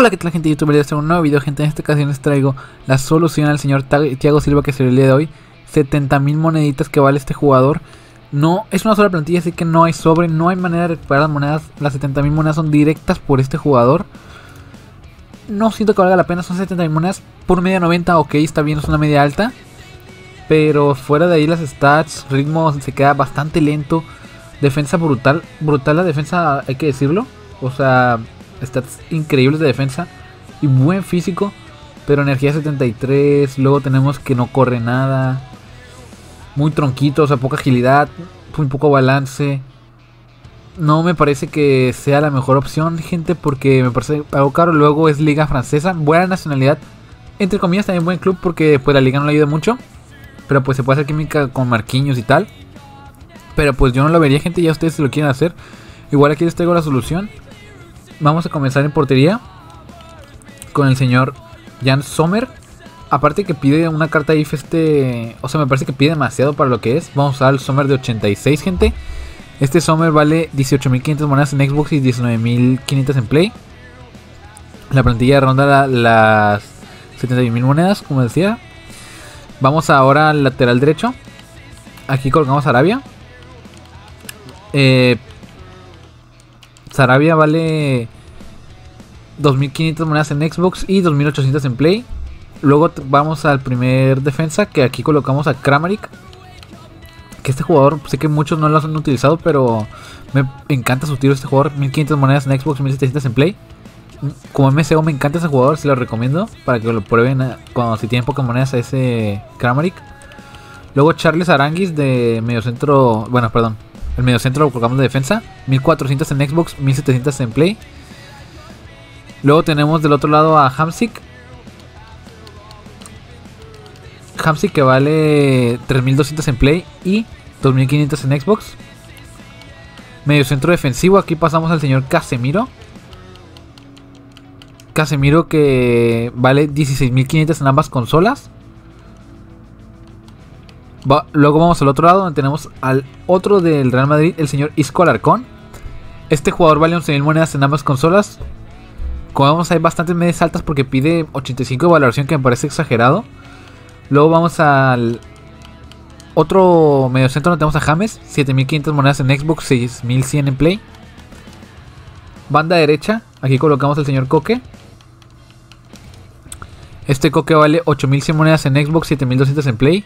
Hola, ¿qué tal gente de YouTube? A un nuevo video, gente. En esta ocasión les traigo la solución al señor Thiago Silva que se el día de hoy. 70.000 moneditas que vale este jugador. No, es una sola plantilla, así que no hay sobre, no hay manera de recuperar las monedas. Las 70.000 monedas son directas por este jugador. No siento que valga la pena, son 70.000 monedas por media 90, ok, está bien, es una media alta. Pero fuera de ahí las stats, ritmo se queda bastante lento. Defensa brutal, brutal la defensa, hay que decirlo. O sea, stats increíbles de defensa y buen físico. Pero energía 73, luego tenemos que no corre nada. Muy tronquito, o sea, poca agilidad, muy poco balance. No me parece que sea la mejor opción, gente, porque me parece algo caro. Luego es liga francesa, buena nacionalidad. Entre comillas, también buen club porque pues la liga no le ayuda mucho. Pero pues se puede hacer química con Marquinhos y tal. Pero pues yo no lo vería, gente, ya ustedes se lo quieren hacer. Igual aquí les traigo la solución. Vamos a comenzar en portería con el señor Jan Sommer. Aparte que pide una carta IF este... O sea, me parece que pide demasiado para lo que es. Vamos a Sommer de 86, gente. Este Sommer vale 18.500 monedas en Xbox y 19.500 en Play. La plantilla ronda las 71.000 monedas, como decía. Vamos ahora al lateral derecho. Aquí colocamos Arabia. Eh, Sarabia vale 2500 monedas en Xbox y 2800 en Play. Luego vamos al primer defensa, que aquí colocamos a Kramaric. Que este jugador, sé que muchos no lo han utilizado, pero me encanta su tiro este jugador. 1500 monedas en Xbox, 1700 en Play. Como MCO me encanta ese jugador, se lo recomiendo para que lo prueben eh, cuando si tienen pocas monedas a ese Kramaric. Luego Charles Aranguis de mediocentro, bueno, perdón, el mediocentro lo colocamos de defensa. 1400 en Xbox, 1700 en Play. Luego tenemos del otro lado a Hamsik. Hamsik que vale 3200 en Play y 2500 en Xbox. Mediocentro defensivo, aquí pasamos al señor Casemiro. Casemiro que vale 16.500 en ambas consolas luego vamos al otro lado donde tenemos al otro del Real Madrid, el señor Isco Alarcón. Este jugador vale 11.000 monedas en ambas consolas. Como vemos hay bastantes medias altas porque pide 85 de valoración que me parece exagerado. Luego vamos al otro medio centro donde tenemos a James, 7500 monedas en Xbox, 6100 en Play. Banda derecha, aquí colocamos al señor Coque. Este Coque vale 8100 monedas en Xbox, 7200 en Play.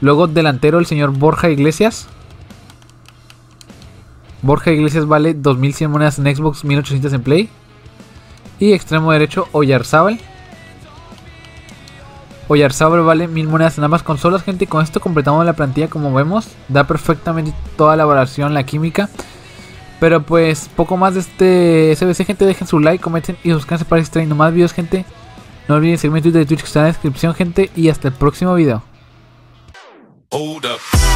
Luego delantero el señor Borja Iglesias. Borja Iglesias vale 2100 monedas en Xbox, 1800 en Play. Y extremo derecho Oyarzábal. Oyarzábal vale 1000 monedas en ambas consolas, gente. Con esto completamos la plantilla como vemos. Da perfectamente toda la valoración, la química. Pero pues poco más de este SBC, gente. Dejen su like, comenten y suscríbanse para este más videos, gente. No olviden seguirme en Twitter y Twitch que está en la descripción, gente. Y hasta el próximo video. Hold up.